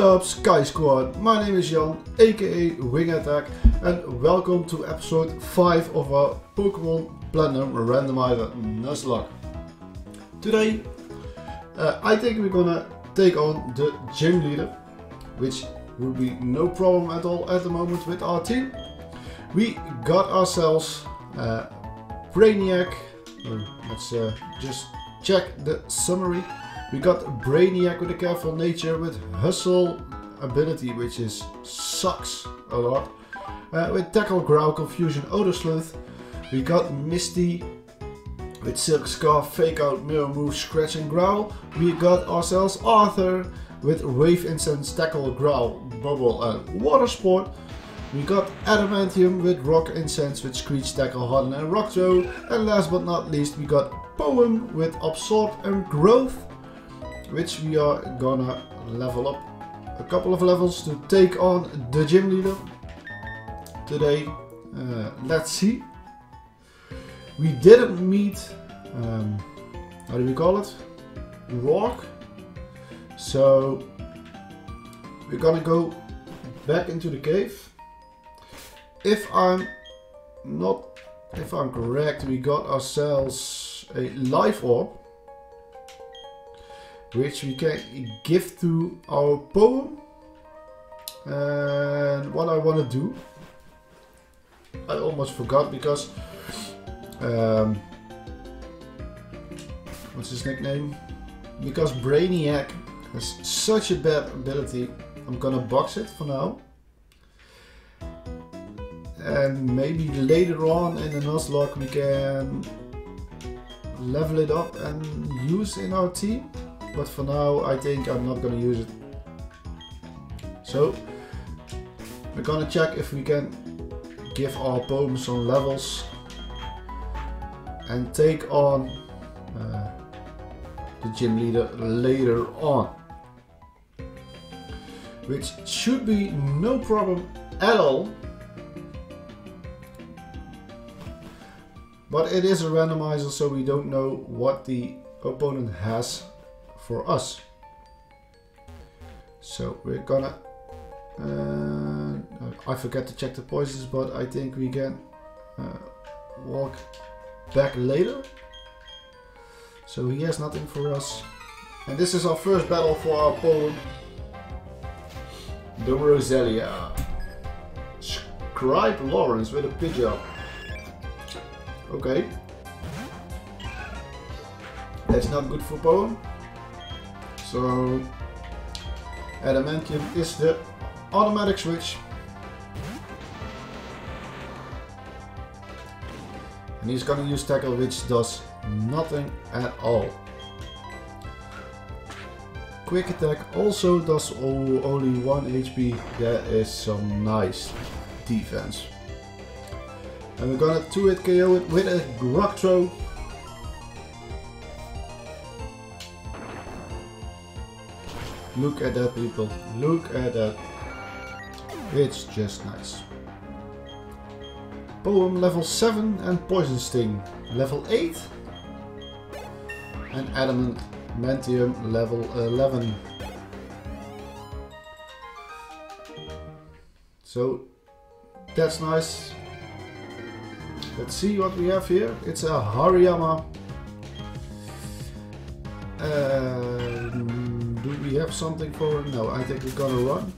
What up Sky Squad, my name is Jan aka Wing Attack and welcome to episode 5 of our Pokemon Platinum Randomizer Nuzlocke. Today uh, I think we're gonna take on the gym leader, which would be no problem at all at the moment with our team. We got ourselves uh, Brainiac, uh, let's uh, just check the summary. We got Brainiac with a careful nature with hustle ability, which is sucks a lot. Uh, with tackle, growl, confusion, odor sleuth. We got Misty with silk scarf, fake out, mirror move, scratch and growl. We got ourselves Arthur with wave incense, tackle, growl, bubble and water sport. We got Adamantium with Rock Incense with Screech, Tackle, Harden and Rock Throw. And last but not least we got Poem with Absorb and Growth which we are gonna level up a couple of levels to take on the gym leader today. Uh, let's see. We didn't meet, um, how do we call it? Roark. So we're gonna go back into the cave. If I'm not, if I'm correct, we got ourselves a life orb which we can give to our poem. And what I want to do, I almost forgot because, um, what's his nickname? Because Brainiac has such a bad ability, I'm gonna box it for now. And maybe later on in the Nuzlocke we can level it up and use in our team but for now I think I'm not gonna use it. So we're gonna check if we can give our poem some levels and take on uh, the gym leader later on. Which should be no problem at all. But it is a randomizer so we don't know what the opponent has for us. So we're gonna... Uh, I forget to check the poisons, but I think we can uh, walk back later. So he has nothing for us. And this is our first battle for our opponent. The Roselia. Scribe Lawrence with a Pidgeot. Okay. That's not good for Poem. So Adamantium is the automatic switch. And he's gonna use Tackle which does nothing at all. Quick attack also does only 1 HP. That is some nice defense. And we're gonna 2-hit KO it with a Rock Throw. Look at that people, look at that. It's just nice. Poem level 7 and Poison Sting level 8. And Adamant Mantium level 11. So that's nice. Let's see what we have here. It's a Hariyama. Uh, have something for... him? No, I think we're gonna run.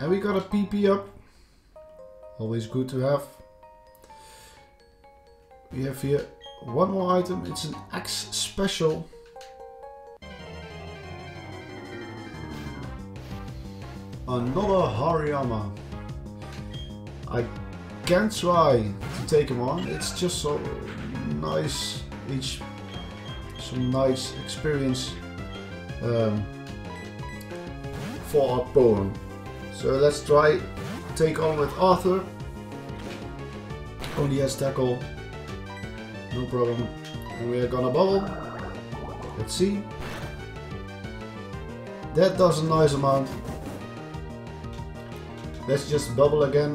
And we got a PP up. Always good to have. We have here one more item. It's an X special. Another Hariyama. I can try to take him on. It's just so nice each some nice experience um, for our poem. So let's try take on with Arthur. Only has tackle. No problem. And we are gonna bubble. Let's see. That does a nice amount. Let's just bubble again.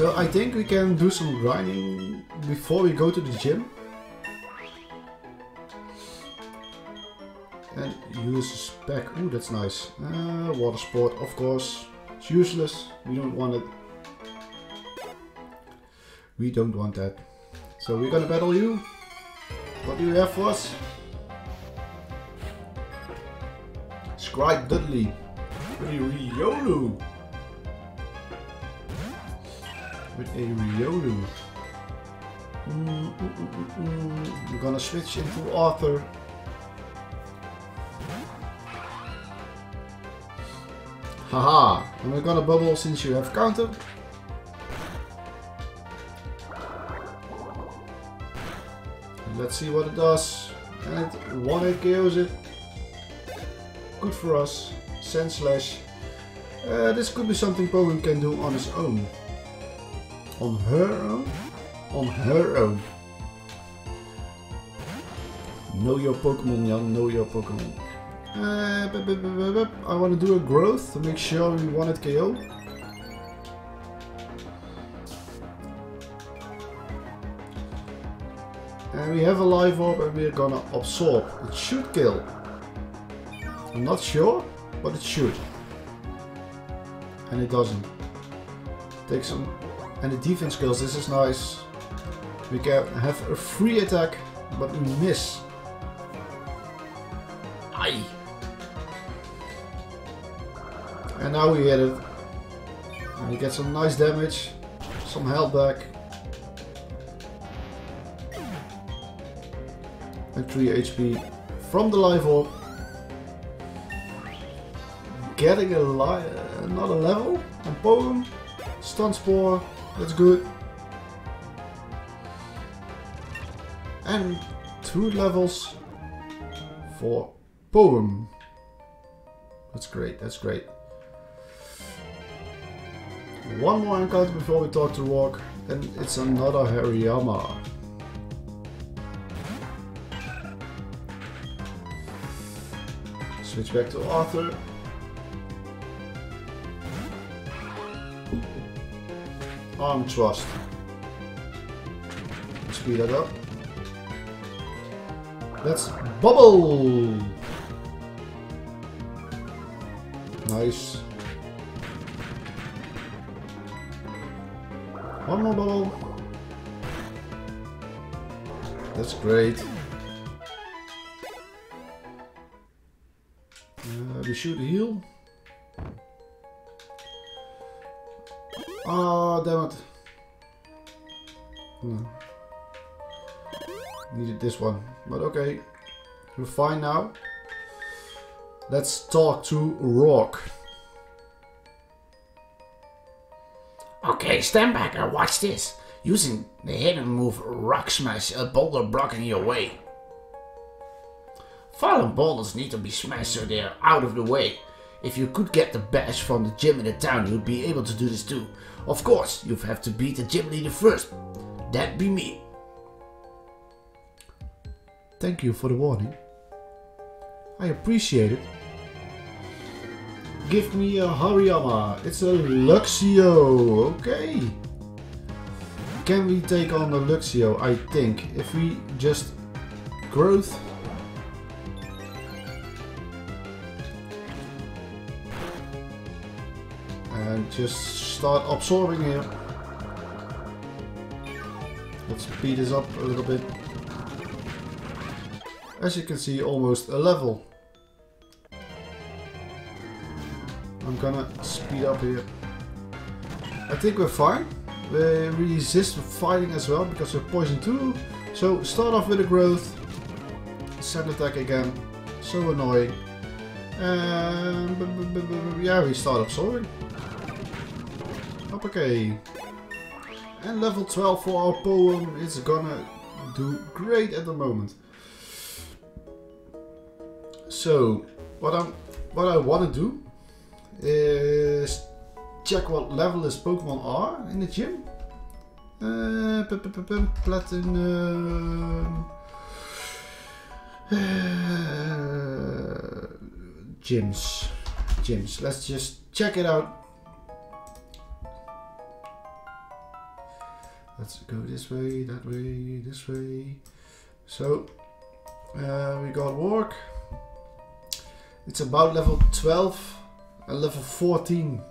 So I think we can do some grinding before we go to the gym. And use spec. Ooh, that's nice. Uh, water sport, of course. It's useless. We don't want it. We don't want that. So we're gonna battle you. What do you have for us? Scribe Dudley. Riolu. With a Riolu. Mm, mm, mm, We're gonna switch into Arthur. Haha, and we're gonna bubble since you have countered. Let's see what it does. And it 1 hit KOs it. Good for us. Sandslash. Uh, this could be something Pokemon can do on his own. On her own? On her own. Know your Pokemon, Jan. Know your Pokemon. Uh, bup, bup, bup. I want to do a growth to make sure we want it KO. And we have a life orb and we're gonna absorb. It should kill. I'm not sure, but it should. And it doesn't. Take some. And the defense kills, this is nice. We can have a free attack, but we miss. Aye. And now we hit it. And we get some nice damage, some health back. And 3 HP from the life orb. Getting a li another level on Poem. Stun Spore, that's good. And two levels for Poem. That's great, that's great. One more encounter before we talk to Roark, and it's another Hariyama. Switch back to Arthur. Arm Thrust. Speed that up. Let's bubble! Nice. One more bubble. That's great. Uh, we should heal. Ah, damn it. Hmm. Needed this one, but okay. We're fine now. Let's talk to Roark. Okay, stand back and watch this. Using the hidden move Rock Smash, a boulder blocking your way. Fallen boulders need to be smashed so they're out of the way. If you could get the badge from the gym in the town, you'd be able to do this too. Of course, you'd have to beat the gym leader first. That'd be me. Thank you for the warning. I appreciate it. Give me a Hariyama. It's a Luxio. Okay. Can we take on the Luxio? I think. If we just growth. And just start absorbing here. Let's speed this up a little bit. As you can see, almost a level. I'm gonna speed up here. I think we're fine. We resist fighting as well because we're poison too. So start off with a growth. Sand attack again. So annoying. And yeah, we start absorbing. Okay. And level 12 for our poem is gonna do great at the moment. So, what I'm, what I want to do is check what level his Pokemon are in the gym. Uh, platinum. Uh, gyms. Gyms. Let's just check it out. Let's go this way, that way, this way. So, uh, we got work. It's about level 12 and level 14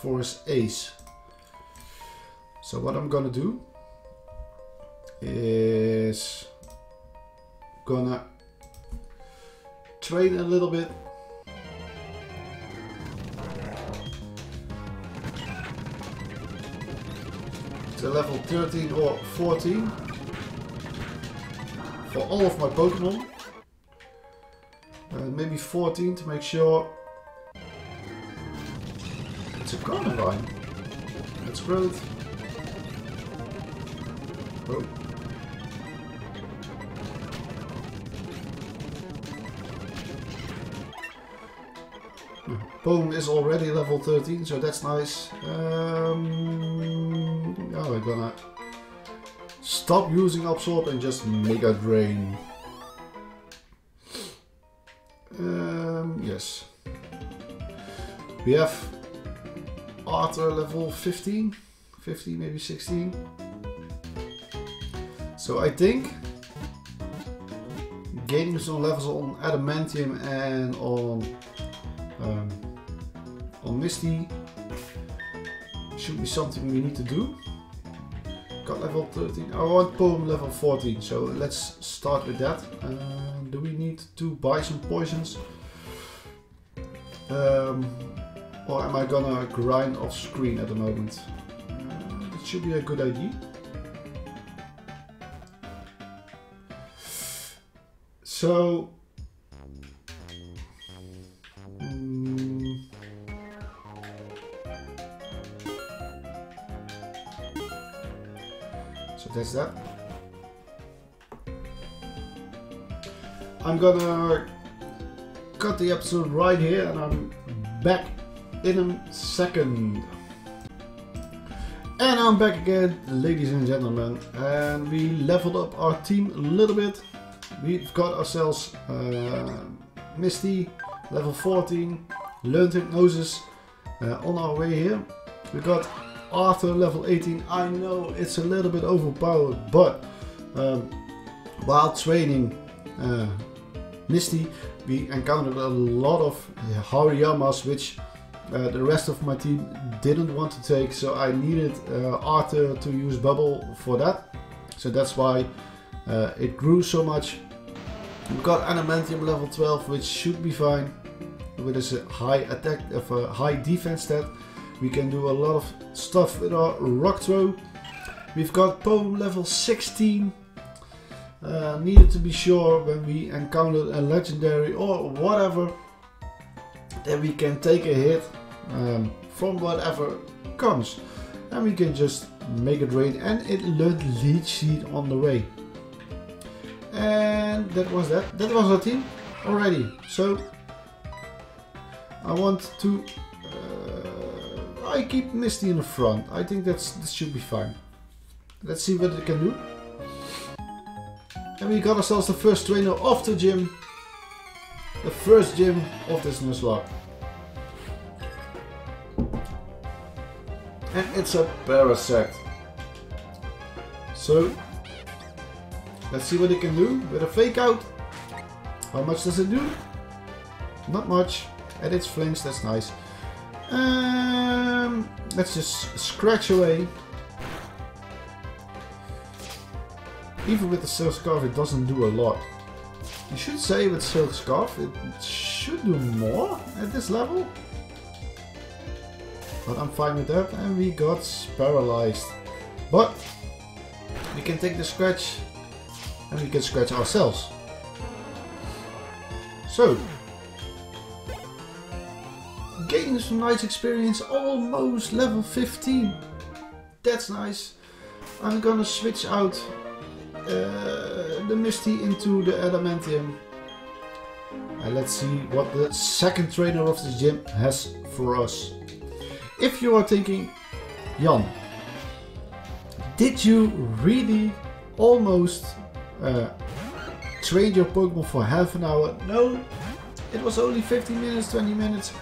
for his ace. So what I'm gonna do is gonna train a little bit. To level 13 or 14 for all of my Pokemon. Uh, maybe 14 to make sure it's a Carnivine. That's great. Oh. Boom is already level 13, so that's nice. Um, oh, we're gonna stop using Absorb and just Mega Drain. Um, yes. We have Arthur level 15, 15, maybe 16. So I think gaining some levels on Adamantium and on um, on Misty should be something we need to do. Got level 13. I want Poem level 14, so let's start with that. Uh, do we need to buy some poisons? Um, or am I gonna grind off screen at the moment? Uh, it should be a good idea. So, that. I'm gonna cut the episode right here and I'm back in a second. And I'm back again, ladies and gentlemen. And we leveled up our team a little bit. We've got ourselves uh, Misty, level 14, Learned Hypnosis uh, on our way here. We got Arthur, level 18. I know it's a little bit overpowered, but um, while training uh, Misty, we encountered a lot of Hariyamas, which uh, the rest of my team didn't want to take, so I needed uh, Arthur to use Bubble for that. So that's why uh, it grew so much. We've got Adamantium level 12, which should be fine. With a high attack, of a high defense stat, we can do a lot of stuff with our Rock Throw. We've got Poem level 16. Uh, needed to be sure when we encountered a legendary or whatever that we can take a hit um, from whatever comes and we can just make it rain and it learned leech seed on the way and that was that that was our team already so I want to I keep Misty in the front I think that's this should be fine let's see what it can do and we got ourselves the first trainer of the gym. The first gym of this Nuzlocke. And it's a Parasect. So, let's see what it can do with a fake out. How much does it do? Not much. And it's flinch, that's nice. Um, let's just scratch away. Even with the Silk Scarf it doesn't do a lot. You should say with Silk Scarf it should do more at this level. But I'm fine with that and we got paralyzed. But we can take the scratch and we can scratch ourselves. So gaining some nice experience, almost level 15. That's nice. I'm gonna switch out uh, the Misty into the Adamantium. And let's see what the second trainer of this gym has for us. If you are thinking, Jan, did you really almost uh, train your Pokemon for half an hour? No, it was only 15 minutes, 20 minutes.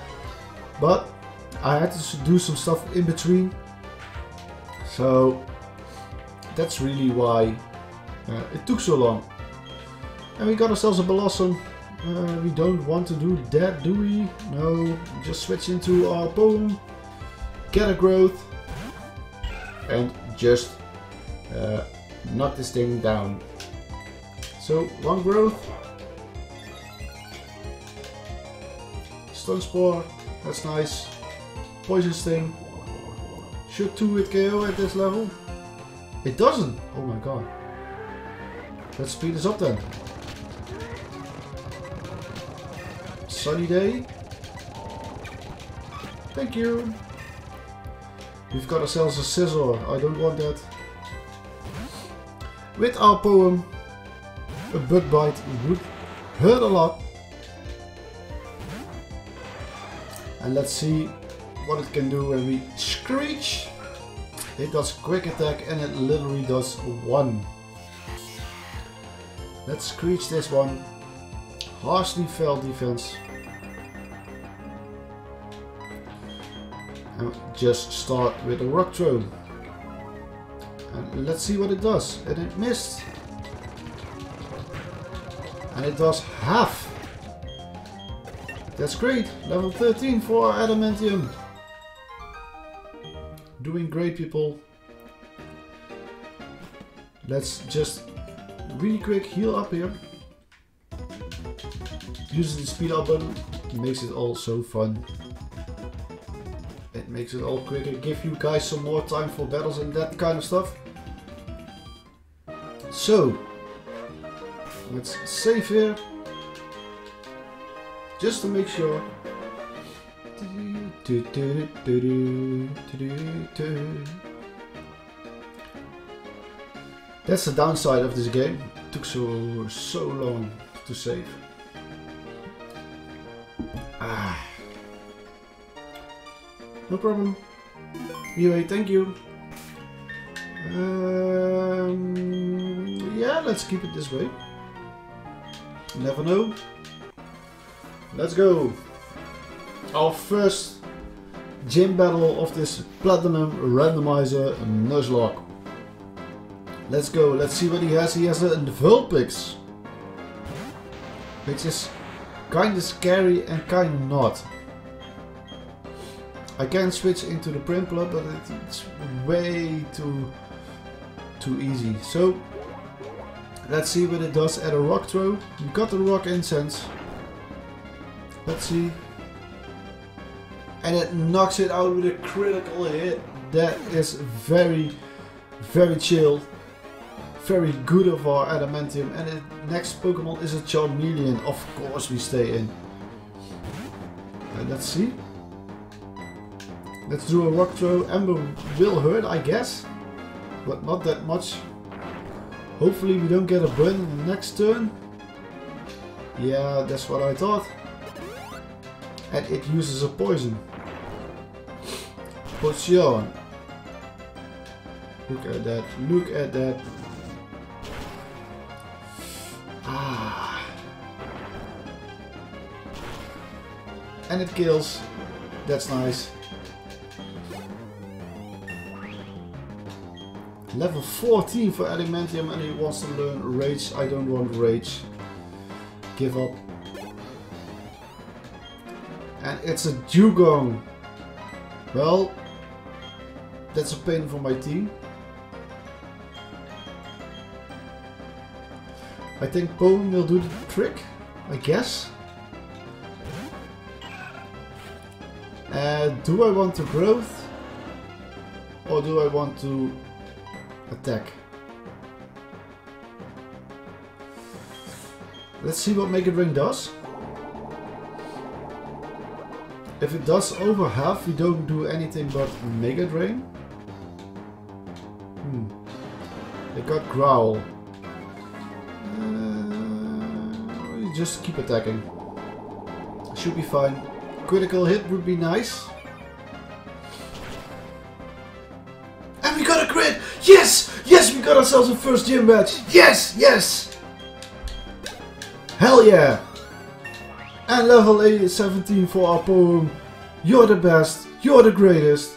But I had to do some stuff in between. So that's really why uh, it took so long. And we got ourselves a Blossom. Uh, we don't want to do that, do we? No. Just switch into our poem. Get a growth. And just uh, knock this thing down. So, one growth. Stun Spore. That's nice. Poison Sting. Should 2 with KO at this level? It doesn't! Oh my god. Let's speed this up then. Sunny day. Thank you. We've got ourselves a Scizor. I don't want that. With our poem, a bug bite would hurt a lot. And let's see what it can do when we screech. It does quick attack and it literally does one. Let's screech this one. Harshly fell defense. And just start with a rock throw. And let's see what it does. And it missed. And it does half. That's great. Level 13 for Adamantium. Doing great, people. Let's just really quick heal up here. Using the speed up button makes it all so fun. It makes it all quicker, give you guys some more time for battles and that kind of stuff. So, let's save here. Just to make sure. That's the downside of this game. It took so so long to save. Ah. No problem. Anyway, thank you. Um, yeah, let's keep it this way. Never know. Let's go. Our first gym battle of this Platinum Randomizer Nuzlocke. Let's go. Let's see what he has. He has a Vulpix. Which is kind of scary and kind of not. I can switch into the Primpler, but it's way too too easy. So let's see what it does at a rock throw. We got the rock incense. Let's see. And it knocks it out with a critical hit. That is very, very chill. Very good of our Adamantium. And the next Pokemon is a Charmeleon. Of course we stay in. Uh, let's see. Let's do a rock throw. Ember will hurt, I guess. But not that much. Hopefully we don't get a burn in the next turn. Yeah, that's what I thought. And it uses a poison. Potion. Look at that. Look at that. Ah. And it kills. That's nice. Level 14 for Elementium and he wants to learn Rage. I don't want Rage. Give up. It's a Dewgong. Well, that's a pain for my team. I think Poem will do the trick, I guess. Uh, do I want to growth? Or do I want to attack? Let's see what Mega Drain does. If it does over half, we don't do anything but Mega Drain. Hmm. They got Growl. Uh, just keep attacking. Should be fine. Critical hit would be nice. And we got a crit! Yes! Yes, we got ourselves a first gym match! Yes! Yes! Hell yeah! And level 8 17 for our poem. You're the best. You're the greatest.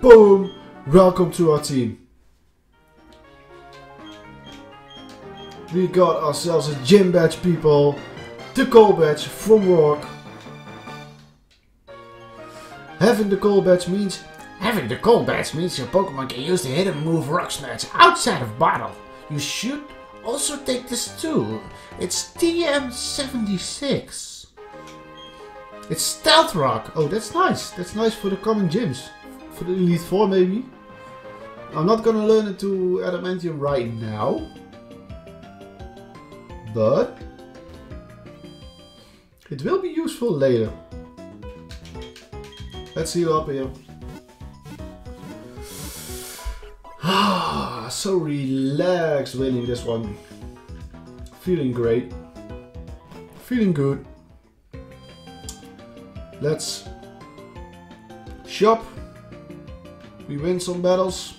Boom. Welcome to our team. We got ourselves a gym badge, people. the Coal Badge from Roark. Having the Coal Badge means Having the coal badge means your Pokemon can use the hidden move Rock Smash outside of battle. You should also take this too. It's TM76. It's Stealth Rock. Oh, that's nice. That's nice for the coming gyms. For the Elite Four, maybe. I'm not gonna learn it to Adamantium right now. But it will be useful later. Let's heal up here. Ah, so relaxed winning this one. Feeling great. Feeling good. Let's shop. We win some battles.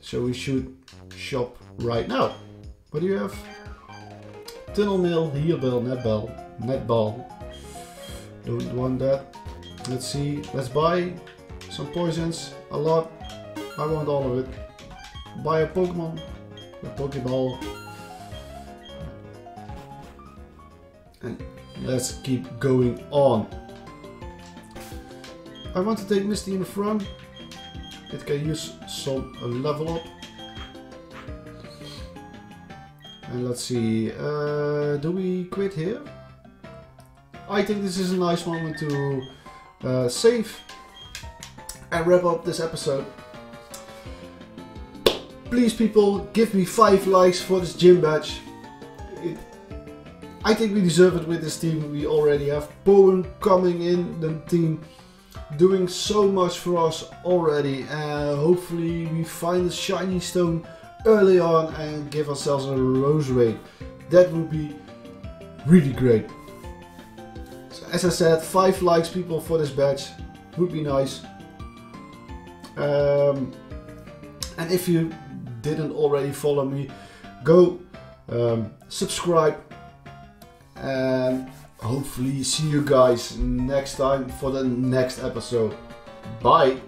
So we should shop right now. What do you have? Tunnel Mill, Heal Ball, Netball, Netball. Don't want that. Let's see. Let's buy some poisons. A lot. I want all of it. Buy a Pokemon. A Pokeball. Let's keep going on. I want to take Misty in the front. It can use some level up. And let's see, uh, do we quit here? I think this is a nice moment to uh, save and wrap up this episode. Please people, give me 5 likes for this gym badge. I think we deserve it with this team. We already have Bowen coming in the team doing so much for us already and hopefully we find the shiny stone early on and give ourselves a Roserade. That would be really great. So as I said, 5 likes people for this badge would be nice. Um, and if you didn't already follow me, go um, subscribe and hopefully see you guys next time for the next episode. Bye!